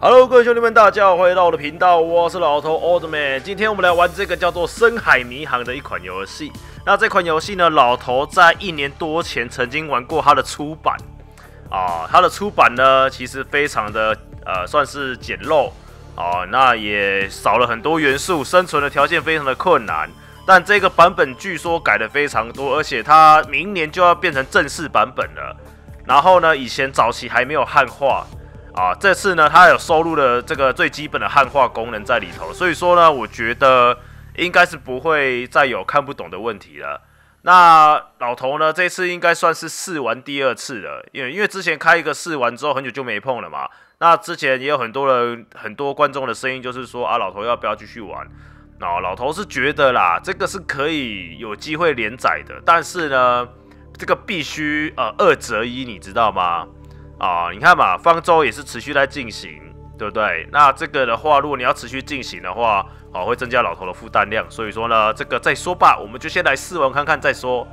Hello，各位兄弟们，大家好，欢迎到我的频道，我是老头 Old Man。今天我们来玩这个叫做《深海迷航》的一款游戏。那这款游戏呢，老头在一年多前曾经玩过它的出版啊，它的出版呢，其实非常的呃，算是简陋啊，那也少了很多元素，生存的条件非常的困难。但这个版本据说改的非常多，而且它明年就要变成正式版本了。然后呢，以前早期还没有汉化。啊，这次呢，它有收录了这个最基本的汉化功能在里头，所以说呢，我觉得应该是不会再有看不懂的问题了。那老头呢，这次应该算是试玩第二次了，因为因为之前开一个试玩之后很久就没碰了嘛。那之前也有很多人很多观众的声音，就是说啊，老头要不要继续玩？那老头是觉得啦，这个是可以有机会连载的，但是呢，这个必须呃二择一，你知道吗？啊，你看嘛，方舟也是持续在进行，对不对？那这个的话，如果你要持续进行的话，好，会增加老头的负担量。所以说呢，这个再说吧，我们就先来试玩看看再说。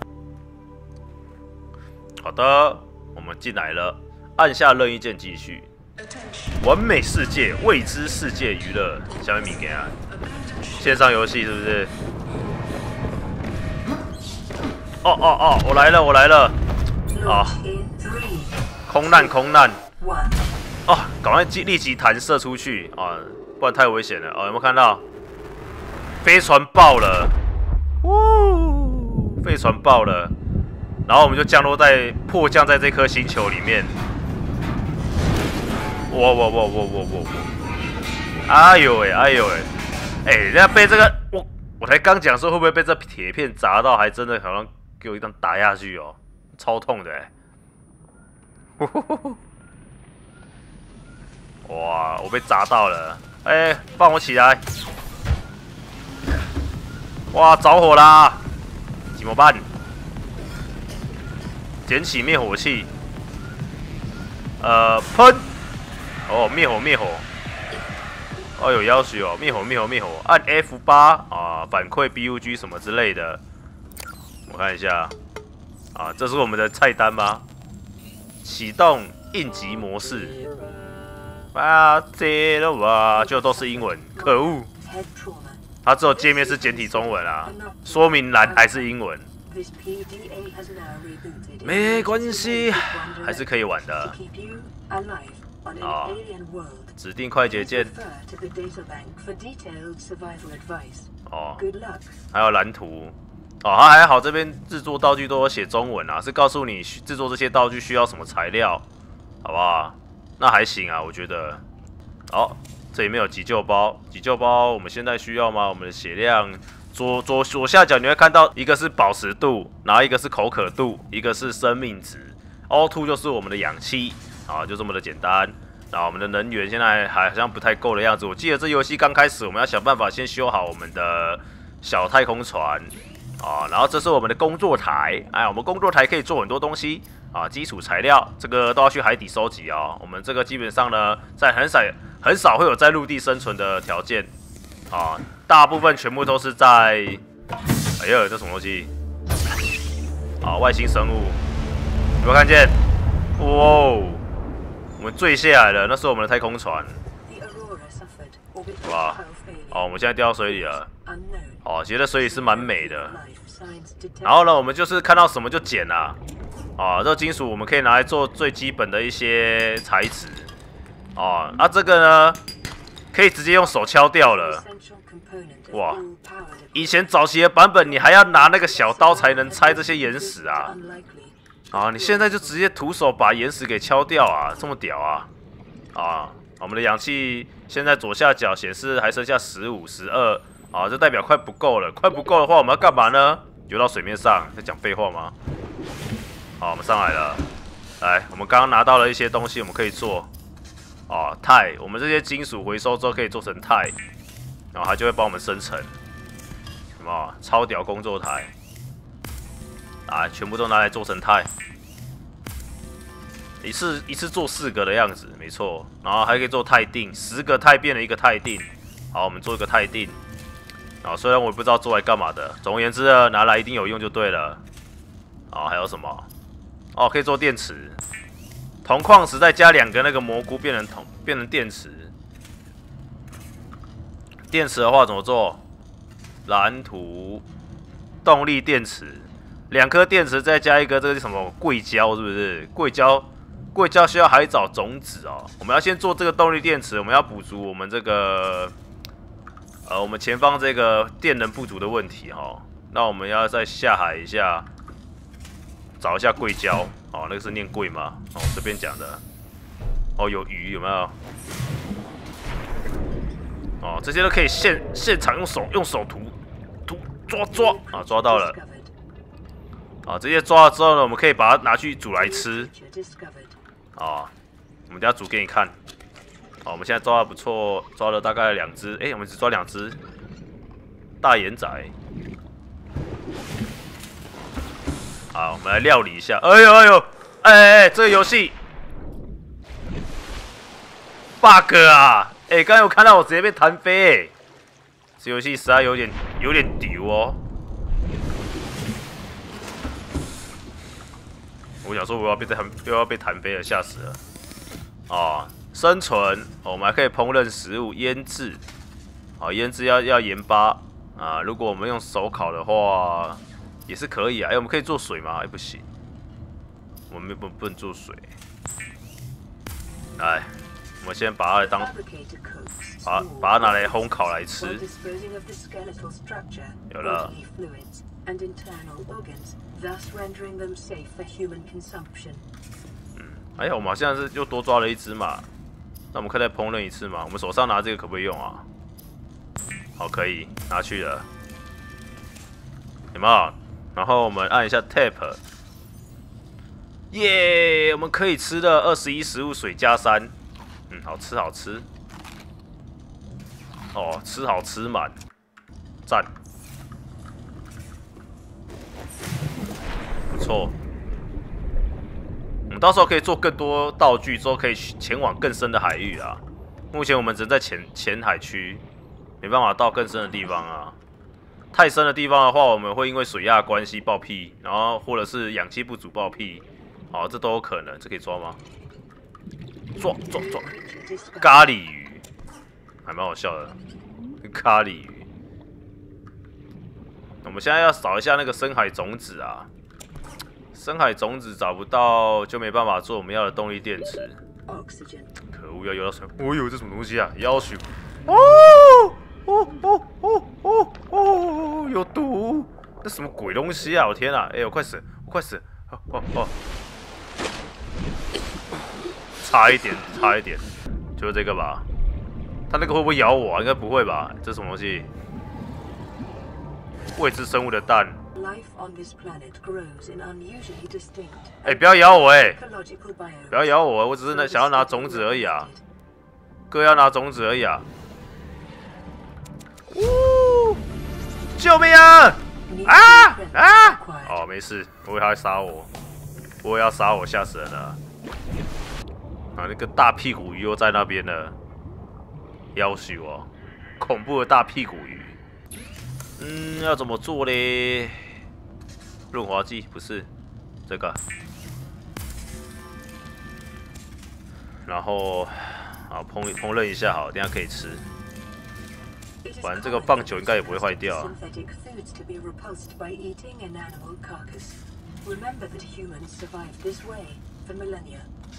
好的，我们进来了，按下任意键继续。完美世界，未知世界娱乐，下面米给啊，线上游戏是不是？哦哦哦，我来了，我来了，啊。空难，空难！哦，赶快立立即弹射出去啊，不然太危险了哦。有没有看到？飞船爆了！呜，飞船爆了！然后我们就降落在迫降在这颗星球里面。哇哇哇哇哇哇！哎呦喂，哎呦喂！哎，人家被这个我我才刚讲说会不会被这铁片砸到，还真的好像给我一顿打下去哦，超痛的哎。哇！我被砸到了！哎，放我起来！哇，着火啦！怎么办？捡起灭火器。呃，喷！哦，灭火，灭火！哦，有要求哦，灭火，灭火，灭火！按 F 八啊，反馈 BUG 什么之类的。我看一下。啊，这是我们的菜单吗？启动应急模式，啊，这了吧，就都是英文，可恶！它只有界面是简体中文啊，说明栏还是英文。没关系，还是可以玩的。啊，指定快捷键。哦，还有蓝图。哦，还好，这边制作道具都有写中文啊，是告诉你制作这些道具需要什么材料，好不好？那还行啊，我觉得。好，这里面有急救包，急救包我们现在需要吗？我们的血量，左左左下角你会看到一个是饱食度，然后一个是口渴度，一个是生命值凹凸就是我们的氧气，啊，就这么的简单。然后我们的能源现在还好像不太够的样子，我记得这游戏刚开始我们要想办法先修好我们的小太空船。啊，然后这是我们的工作台，哎，我们工作台可以做很多东西啊，基础材料这个都要去海底收集哦。我们这个基本上呢，在很少很少会有在陆地生存的条件啊，大部分全部都是在，哎呀，这什么东西？啊，外星生物，有没有看见？哇，我们坠下来了，那是我们的太空船。哇，哦，我们现在掉到水里了。哦，觉得水里是蛮美的。然后呢，我们就是看到什么就捡啊。啊，这金属我们可以拿来做最基本的一些材质。哦，那这个呢，可以直接用手敲掉了。哇，以前早期的版本你还要拿那个小刀才能拆这些岩石啊。啊，你现在就直接徒手把岩石给敲掉啊，这么屌啊！啊，我们的氧气现在左下角显示还剩下十五、十二。啊，这代表快不够了。快不够的话，我们要干嘛呢？游到水面上，在讲废话吗？好，我们上来了。来，我们刚刚拿到了一些东西，我们可以做。哦，钛，我们这些金属回收之后可以做成钛，然后它就会帮我们生成。什么？超屌工作台。啊，全部都拿来做成钛。一次一次做四个的样子，没错。然后还可以做钛锭，十个钛变了一个钛锭。好，我们做一个钛锭。啊，虽然我不知道做来干嘛的，总而言之呢，拿来一定有用就对了。啊，还有什么？哦，可以做电池。铜矿石再加两个那个蘑菇变成铜变成电池。电池的话怎么做？蓝图，动力电池，两颗电池再加一个这个什么硅胶，是不是？硅胶，硅胶需要海藻种子哦。我们要先做这个动力电池，我们要补足我们这个，呃，我们前方这个电能不足的问题哈。那我们要再下海一下，找一下硅胶。哦，那个是念贵吗？哦，这边讲的。哦，有鱼有没有？哦，这些都可以现现场用手用手涂涂抓抓啊，抓到了。啊，这些抓了之后呢，我们可以把它拿去煮来吃。啊，我们等下煮给你看。好，我们现在抓的不错，抓了大概两只。哎，我们只抓两只大眼仔。好，我们来料理一下。哎呦哎呦，哎哎，这个游戏 bug 啊！哎，刚才有看到我直接被弹飞，这游戏实在有点有点丢哦。我想说我要被弹，又要被弹飞了，吓死了。啊，生存，我们还可以烹饪食物，腌制。好，腌制要要盐巴啊。如果我们用手烤的话。也是可以啊，哎，我们可以做水吗？哎，不行，我们不不能做水。来，我们先把它来当，把把它拿来烘烤来吃。有了。嗯，哎呀，我们现在是又多抓了一只嘛，那我们可以再烹饪一次嘛？我们手上拿这个可不可以用啊？好，可以拿去了。有没有？然后我们按一下 Tap，耶！我们可以吃的二十一食物水加三，嗯，好吃好吃，哦，吃好吃满，赞，不错。我们到时候可以做更多道具，之后可以前往更深的海域啊。目前我们只能在浅浅海区，没办法到更深的地方啊。太深的地方的话，我们会因为水压关系爆屁，然后或者是氧气不足爆屁，好，这都有可能。这可以抓吗？抓抓抓！咖喱鱼还蛮好笑的，咖喱鱼。我们现在要扫一下那个深海种子啊，深海种子找不到就没办法做我们要的动力电池。可恶，要游到水！哦呦，这什么东西啊？要求哦。哦哦哦哦哦！有毒！这什么鬼东西啊！我天啊！哎，我快死！我快死！哦哦哦！差一点，差一点，就是这个吧？他那个会不会咬我啊？应该不会吧？这什么东西？未知生物的蛋。哎，不要咬我！哎，不要咬我！我只是拿想要拿种子而已啊！哥要拿种子而已啊！呜！救命啊！啊啊！哦，没事，不会他会杀我，不会要杀我，吓死人了！啊，那个大屁股鱼又在那边了，要死我！恐怖的大屁股鱼。嗯，要怎么做嘞？润滑剂不是这个，然后啊烹烹饪一下，好，等下可以吃。反正这个棒球应该也不会坏掉。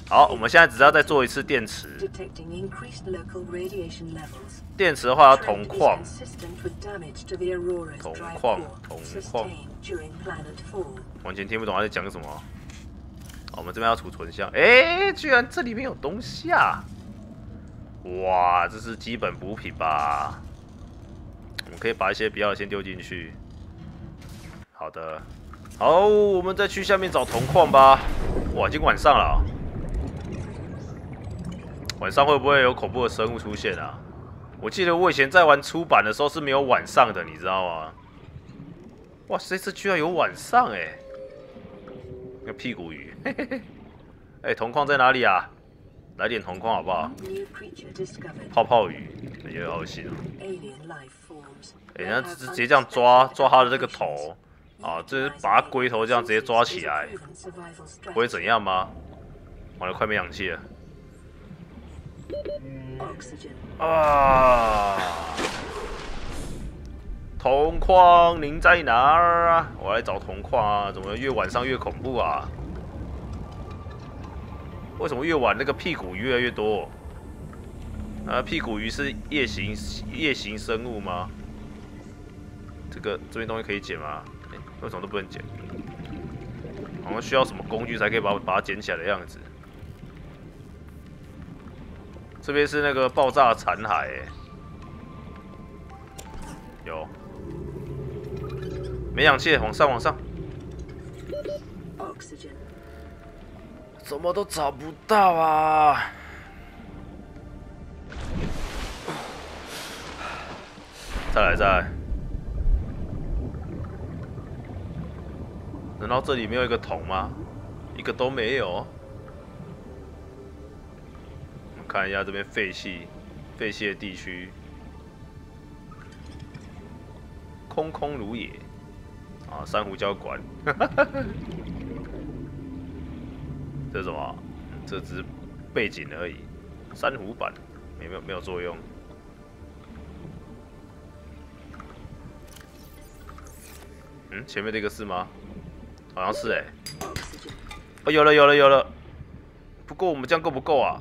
好，我们现在只要再做一次电池。电池的话要铜矿。铜矿，铜矿。完全听不懂他在讲什么。我们这边要储存箱。哎，居然这里面有东西啊！哇，这是基本补品吧？我们可以把一些不要的先丢进去。好的，好，我们再去下面找铜矿吧。哇，已经晚上了，晚上会不会有恐怖的生物出现啊？我记得我以前在玩出版的时候是没有晚上的，你知道吗？哇，这次居然有晚上哎！那屁股鱼，嘿嘿嘿。哎，铜矿在哪里啊？来点铜矿好不好？泡泡鱼也好恶心哦。哎，那直接这样抓抓它的这个头啊，这是把龟头这样直接抓起来，不会怎样吗？完了，快没氧气了。啊！铜矿，您在哪儿啊？我来找铜矿啊！怎么越晚上越恐怖啊？为什么越晚那个屁股鱼越来越多？啊，屁股鱼是夜行夜行生物吗？这个这边东西可以捡吗？为什么都不能捡？好像需要什么工具才可以把把它捡起来的样子。这边是那个爆炸残骸，有，没氧气，往上往上，怎么都找不到啊！再来再来，难道这里没有一个桶吗？一个都没有。我们看一下这边废弃、废弃的地区，空空如也。啊，珊瑚礁馆，这是什么？这只是背景而已，珊瑚板，没有没有作用。嗯，前面这个是吗？好像是哎。哦，有了有了有了。不过我们这样够不够啊？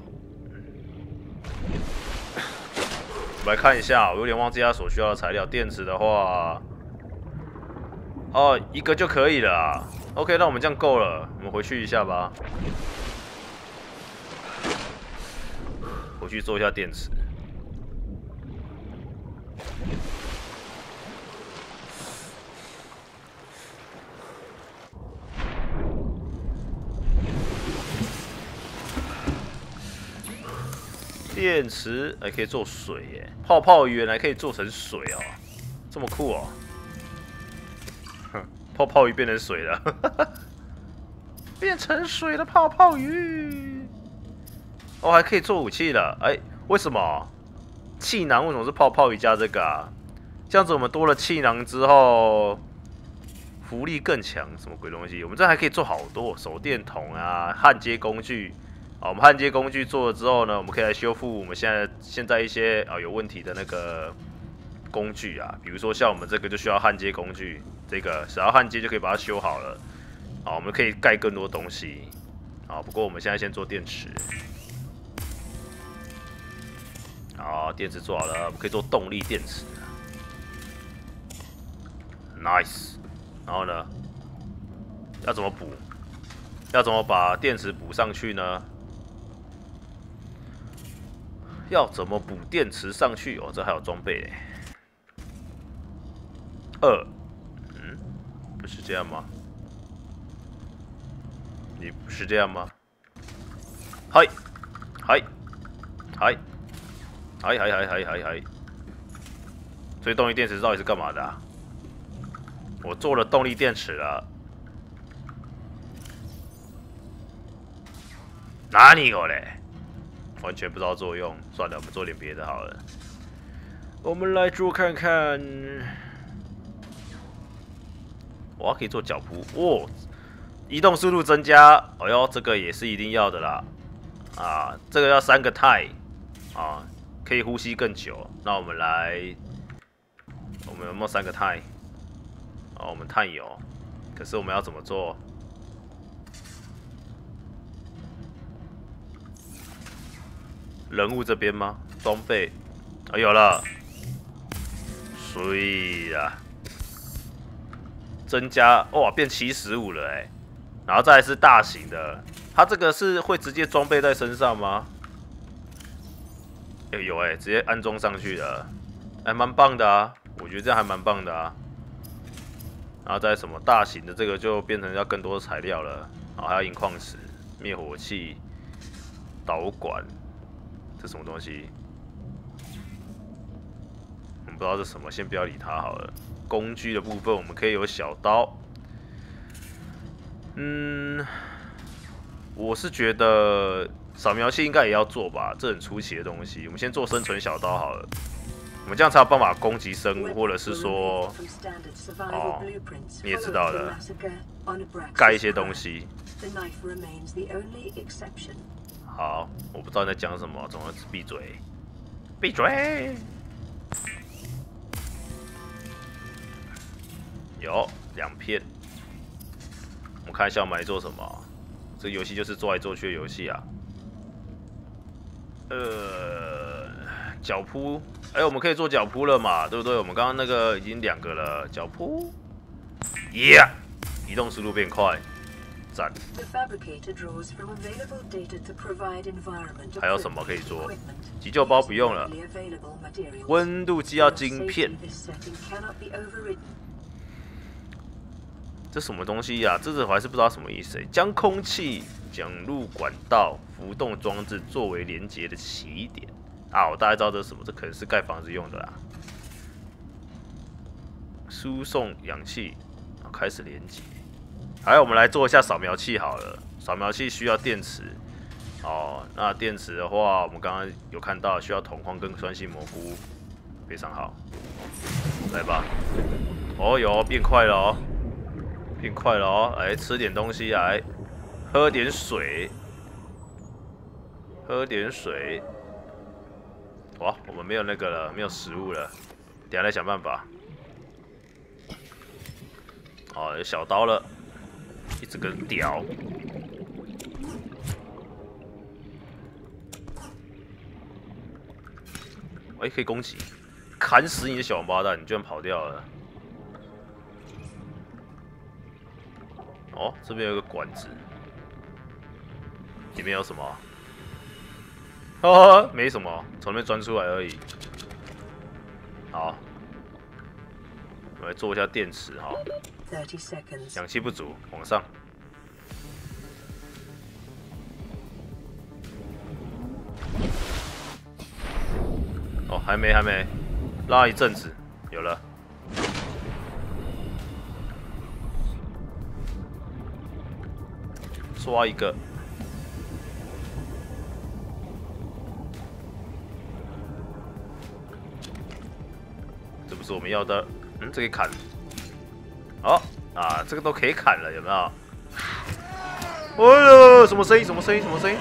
我来看一下，我有点忘记它所需要的材料。电池的话，哦，一个就可以了。OK，那我们这样够了，我们回去一下吧。回去做一下电池。电池还可以做水耶，泡泡鱼原来可以做成水哦，这么酷哦！哼，泡泡鱼变成水了，变成水的泡泡鱼。哦，还可以做武器了，哎，为什么？气囊为什么是泡泡鱼加这个啊？这样子我们多了气囊之后，浮力更强，什么鬼东西？我们这还可以做好多手电筒啊，焊接工具。好，我们焊接工具做了之后呢，我们可以来修复我们现在现在一些啊有问题的那个工具啊，比如说像我们这个就需要焊接工具，这个只要焊接就可以把它修好了。好，我们可以盖更多东西。好，不过我们现在先做电池。好，电池做好了，我们可以做动力电池。Nice。然后呢，要怎么补？要怎么把电池补上去呢？要怎么补电池上去？哦，这还有装备嘞。二，嗯，不是这样吗？你不是这样吗？嗨，嗨，嗨，嗨嗨嗨嗨嗨嗨！所以动力电池到底是干嘛的？我做了动力电池了。哪里有嘞？完全不知道作用，算了，我们做点别的好了。我们来做看看，我可以做脚蹼哦，移动速度增加。哎呦，这个也是一定要的啦。啊，这个要三个钛啊，可以呼吸更久。那我们来，我们有没有三个钛？哦，我们碳有，可是我们要怎么做？人物这边吗？装备啊，有了，所以啊，增加哇，变七十五了哎，然后再是大型的，它这个是会直接装备在身上吗？有有哎，直接安装上去的，还蛮棒的啊，我觉得这样还蛮棒的啊。然后再什么大型的这个就变成要更多的材料了，啊，还要银矿石、灭火器、导管。是什么东西？我们不知道这什么，先不要理它好了。工具的部分，我们可以有小刀。嗯，我是觉得扫描器应该也要做吧，这很出奇的东西。我们先做生存小刀好了，我们这样才有办法攻击生物，或者是说，哦，你也知道的，盖一些东西。好，我不知道你在讲什么，总之闭嘴，闭嘴。有两片，我们看一下我们来做什么。这个游戏就是做来做去的游戏啊。呃，脚扑，哎，我们可以做脚扑了嘛，对不对？我们刚刚那个已经两个了，脚扑，耶，移动速度变快，赞。还有什么可以做？急救包不用了，温度计要晶片。这什么东西呀？这个我还是不知道什么意思。将空气讲入管道浮动装置作为连接的起点啊！我大概知道这是什么，这可能是盖房子用的啦。输送氧气，开始连接。还有，我们来做一下扫描器好了。扫描器需要电池哦。那电池的话，我们刚刚有看到需要铜矿跟酸性蘑菇，非常好。来吧。哦哟，变快了哦。变快了哦！来吃点东西，来喝点水，喝点水。哇，我们没有那个了，没有食物了，等下再想办法。哦，有小刀了，一整个屌。哎，可以攻击，砍死你的小王八蛋！你居然跑掉了。哦，这边有个管子，里面有什么？哦，没什么，从那边钻出来而已。好，来做一下电池哈。氧气不足，往上。哦，还没，还没，拉一阵子，有了。抓一个，这不是我们要的。嗯，这个砍。好啊，这个都可以砍了，有没有？哎呦，什么声音？什么声音？什么声音？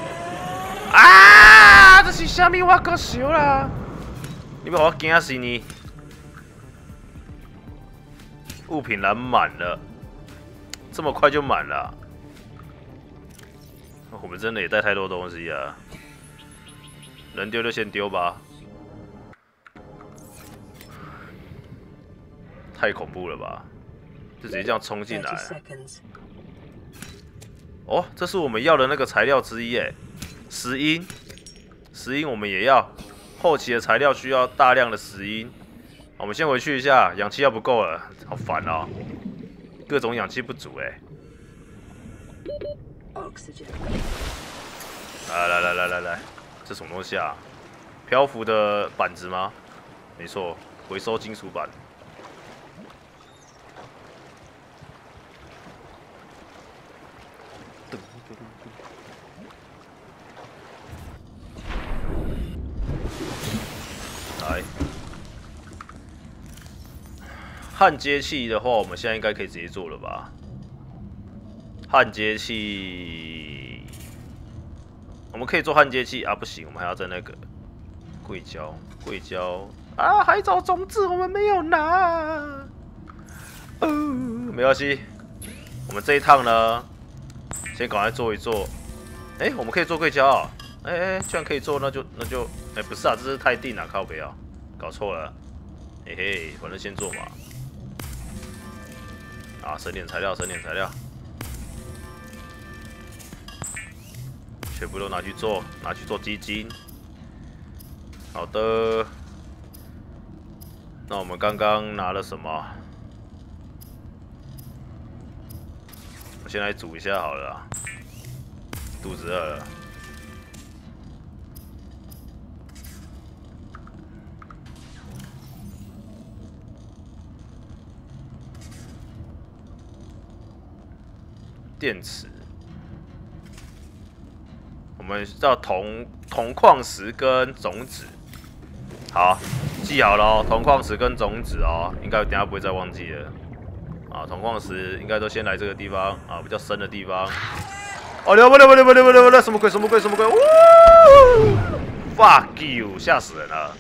啊！这是虾米？我搞笑啦！你把我惊死你！物品栏满了，这么快就满了。我们真的也带太多东西啊！能丢就先丢吧，太恐怖了吧！就直接这样冲进来。哦，这是我们要的那个材料之一诶，石英，石英我们也要。后期的材料需要大量的石英。我们先回去一下，氧气要不够了，好烦哦，各种氧气不足哎。来来来来来来，这什么东西啊？漂浮的板子吗？没错，回收金属板。来，焊接器的话，我们现在应该可以直接做了吧？焊接器，我们可以做焊接器。啊，不行，我们还要在那个硅胶，硅胶。啊，海藻种子我们没有拿，呃，没关系，我们这一趟呢，先赶快做一做，哎，我们可以做硅胶啊，哎哎，居然可以做，那就那就，哎，不是啊，这是太定了，靠不要，搞错了，嘿嘿，反正先做嘛，啊，省点材料，省点材料。全部都拿去做，拿去做基金。好的，那我们刚刚拿了什么？我先来煮一下好了，肚子饿了。电池。我们叫铜铜矿石跟种子，好，记好了哦，铜矿石跟种子哦，应该等下不会再忘记了。啊，铜矿石应该都先来这个地方啊，比较深的地方。哦，溜不溜不溜不溜不溜不溜，什么鬼什么鬼什么鬼？呜！Fuck you，吓死人了！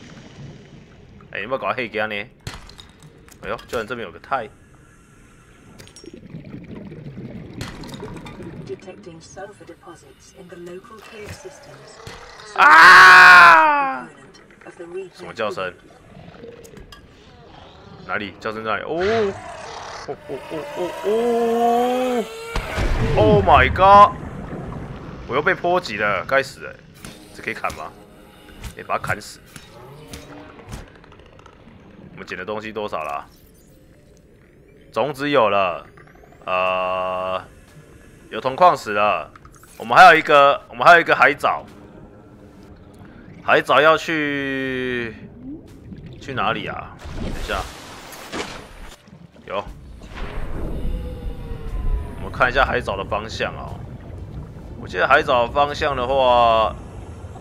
哎，有没有搞黑干呢？哎呦，居然这边有个钛。啊！什么叫声？哪里？叫声在哪里？哦！哦哦哦哦哦！Oh my god！我又被波及了，该死哎！这可以砍吗？哎，把它砍死！我们捡的东西多少了？种子有了，呃，有铜矿石了。我们还有一个，我们还有一个海藻。海藻要去去哪里啊？等一下，有。我们看一下海藻的方向哦。我记得海藻方向的话，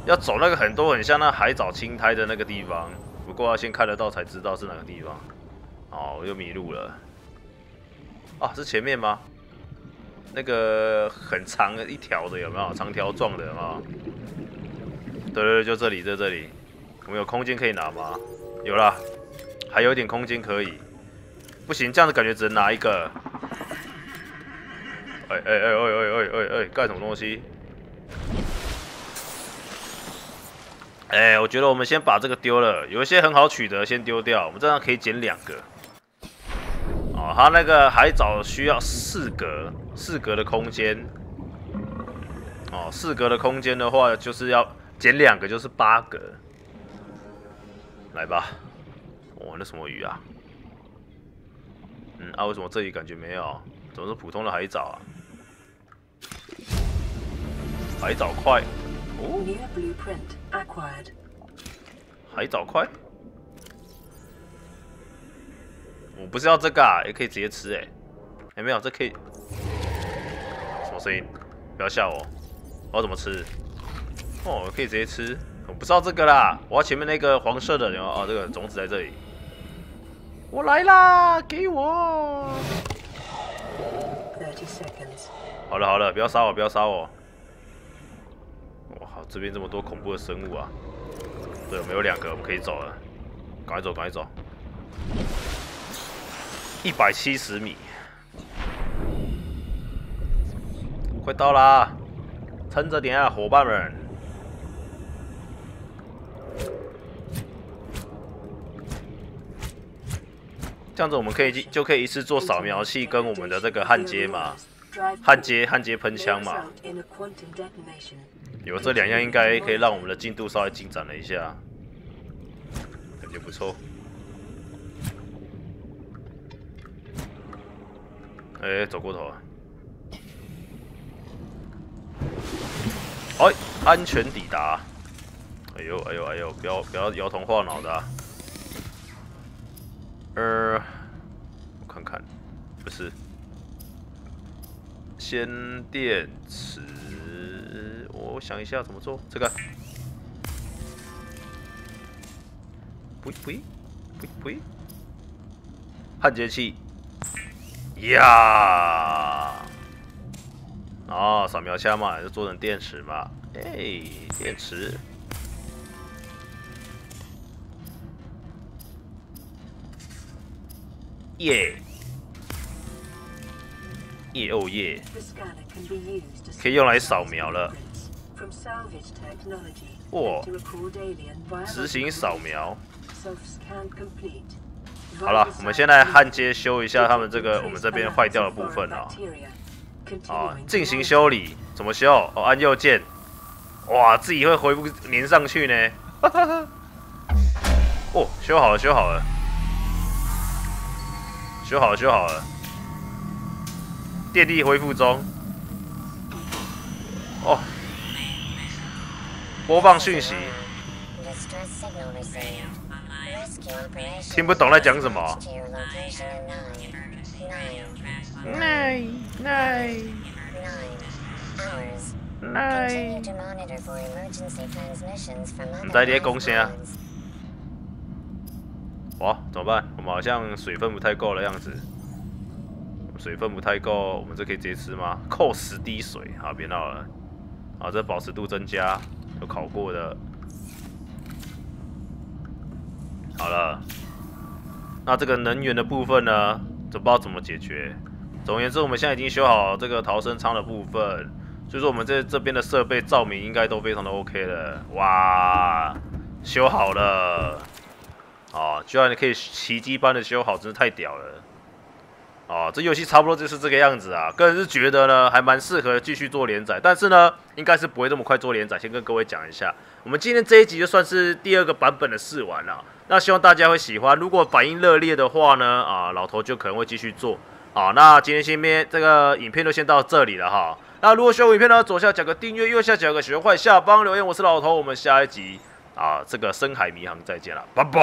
要走那个很多很像那海藻青苔的那个地方。不过要先看得到才知道是哪个地方。哦，我又迷路了。啊，是前面吗？那个很长的一条的有没有？长条状的啊？对对对，就这里，在这里。我们有空间可以拿吗？有了，还有一点空间可以。不行，这样子感觉只能拿一个。哎哎哎哎哎哎哎哎！干什么东西？哎，我觉得我们先把这个丢了，有一些很好取得，先丢掉。我们这样可以捡两个。哦，它那个海藻需要四格，四格的空间。哦，四格的空间的话，就是要减两个，就是八格。来吧。哇，那什么鱼啊？嗯，啊，为什么这里感觉没有？怎么是普通的海藻啊？海藻块，哦，海藻块，我不是要这个啊，也可以直接吃哎，哎没有，这可以，声音？不要吓我，我要怎么吃？哦，可以直接吃，我不知道这个啦，我要前面那个黄色的，然后哦，这个种子在这里，我来啦，给我。好了好了，不要杀我，不要杀我。哇，这边这么多恐怖的生物啊！对，我们有两个，我们可以走了。赶快走，赶快走！一百七十米，快到啦！撑着点啊，伙伴们！这样子我们可以就可以一次做扫描器跟我们的这个焊接嘛，焊接焊接喷枪嘛。有这两样，应该可以让我们的进度稍微进展了一下，感觉不错。哎，走过头了。哎，安全抵达。哎呦哎呦哎呦，不要不要摇头晃脑的。呃，我看看，不是，先电池。我想一下怎么做这个，不不不不，焊接器，呀，哦，扫描枪嘛，就做成电池嘛，哎，电池，耶，耶哦耶，可以用来扫描了。哇！执行扫描。好了，我们现在焊接修一下他们这个我们这边坏掉的部分啊。啊，进行修理，怎么修？哦，按右键。哇，自己会恢复连上去呢。哦，修好了，修好了，修好了，修好了。电力恢复中。哦。播放讯息，听不懂在讲什么。Nine nine nine。唔在啲贡献啊！哇，怎么办？我们好像水分不太够的样子。水分不太够，我们这可以直接吃吗？扣十滴水，好，别闹了。啊，这保持度增加，有考过的。好了，那这个能源的部分呢，就不知道怎么解决。总而言之，我们现在已经修好这个逃生舱的部分，所以说我们这这边的设备照明应该都非常的 OK 了。哇，修好了！哦，居然你可以奇迹般的修好，真是太屌了！哦，这游戏差不多就是这个样子啊。个人是觉得呢，还蛮适合继续做连载，但是呢，应该是不会这么快做连载。先跟各位讲一下，我们今天这一集就算是第二个版本的试玩了。那希望大家会喜欢，如果反应热烈的话呢，啊，老头就可能会继续做。好，那今天先边这个影片就先到这里了哈。那如果喜欢影片呢，左下角个订阅，右下角个喜欢，快下方留言。我是老头，我们下一集啊，这个深海迷航再见了，拜拜。